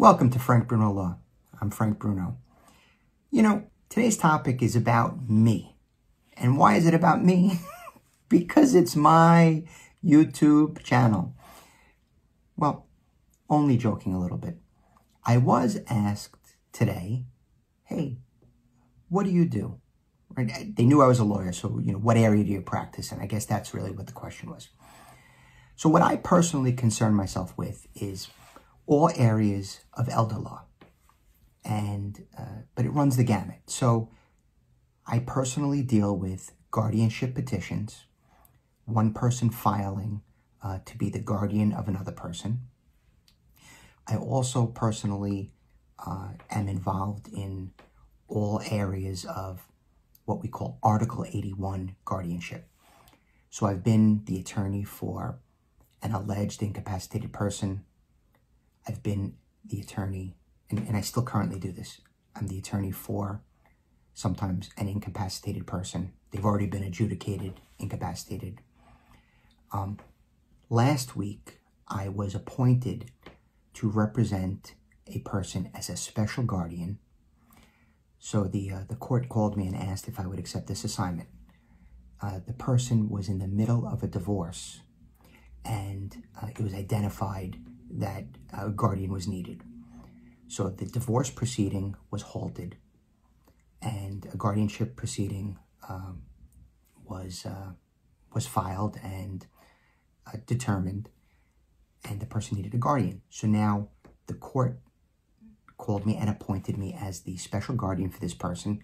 Welcome to Frank Bruno Law. I'm Frank Bruno. You know, today's topic is about me. And why is it about me? because it's my YouTube channel. Well, only joking a little bit. I was asked today, hey, what do you do? Right? They knew I was a lawyer, so, you know, what area do you practice? And I guess that's really what the question was. So what I personally concern myself with is all areas of elder law. And, uh, but it runs the gamut. So I personally deal with guardianship petitions, one person filing uh, to be the guardian of another person. I also personally uh, am involved in all areas of what we call Article 81 guardianship. So I've been the attorney for an alleged incapacitated person, I've been the attorney, and, and I still currently do this. I'm the attorney for sometimes an incapacitated person. They've already been adjudicated incapacitated. Um, last week, I was appointed to represent a person as a special guardian. So the uh, the court called me and asked if I would accept this assignment. Uh, the person was in the middle of a divorce, and uh, it was identified that a guardian was needed. So the divorce proceeding was halted and a guardianship proceeding um, was, uh, was filed and uh, determined and the person needed a guardian. So now the court called me and appointed me as the special guardian for this person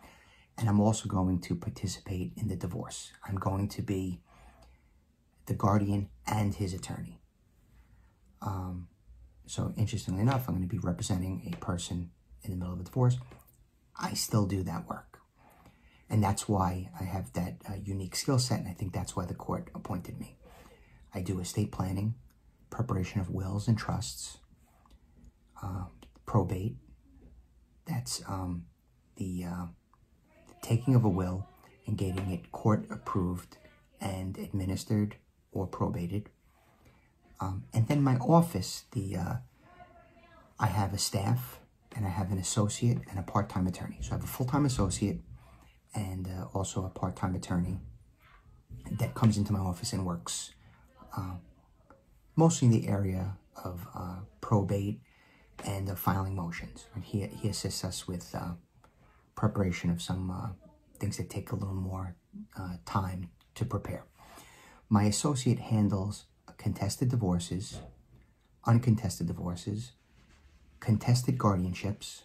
and I'm also going to participate in the divorce. I'm going to be the guardian and his attorney. Um, so interestingly enough, I'm going to be representing a person in the middle of a divorce. I still do that work. And that's why I have that uh, unique skill set, and I think that's why the court appointed me. I do estate planning, preparation of wills and trusts, uh, probate. That's um, the, uh, the taking of a will and getting it court approved and administered or probated. Um, and then my office, the uh, I have a staff and I have an associate and a part-time attorney. So I have a full-time associate and uh, also a part-time attorney that comes into my office and works uh, mostly in the area of uh, probate and filing motions. And he, he assists us with uh, preparation of some uh, things that take a little more time to prepare. My associate handles contested divorces, uncontested divorces, contested guardianships,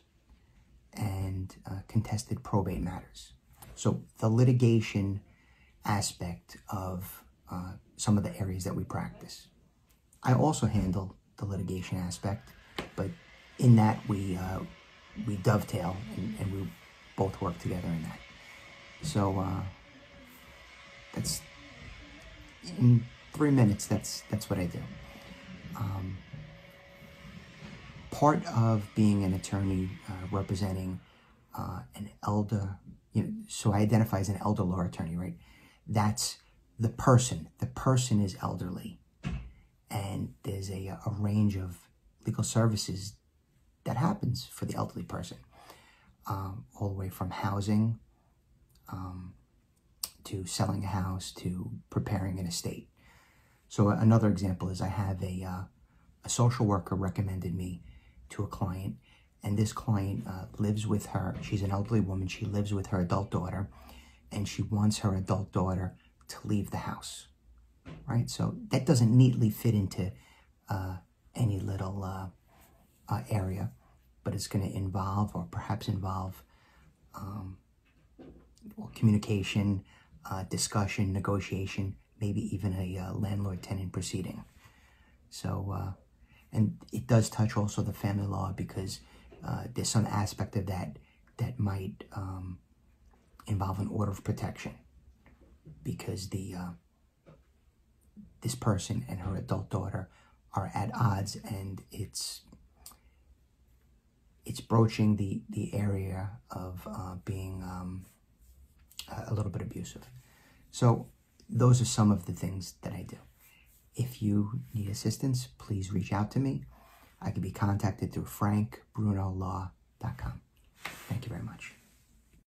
and uh, contested probate matters. So the litigation aspect of uh, some of the areas that we practice. I also handle the litigation aspect, but in that we uh, we dovetail and, and, we both work together in that. So uh, that's in three minutes. That's that's what I do. Um, part of being an attorney uh, representing uh, an elder, you know, so I identify as an elder law attorney, right? That's the person. The person is elderly, and there's a a range of legal services that happens for the elderly person, um, all the way from housing. Um, to selling a house to preparing an estate. So another example is I have a, uh, a social worker recommended me to a client and this client uh, lives with her. She's an elderly woman. She lives with her adult daughter and she wants her adult daughter to leave the house, right? So that doesn't neatly fit into uh, any little uh, uh area, but it's going to involve or perhaps involve um, communication, uh, discussion, negotiation, maybe even a uh, landlord-tenant proceeding. So, uh, and it does touch also the family law because uh, there's some aspect of that that might um, involve an order of protection because the uh, this person and her adult daughter are at odds and it's it's broaching the the area of uh, being um, a little bit abusive. So those are some of the things that I do. If you need assistance, please reach out to me. I can be contacted through frankbrunolaw.com. Thank you very much.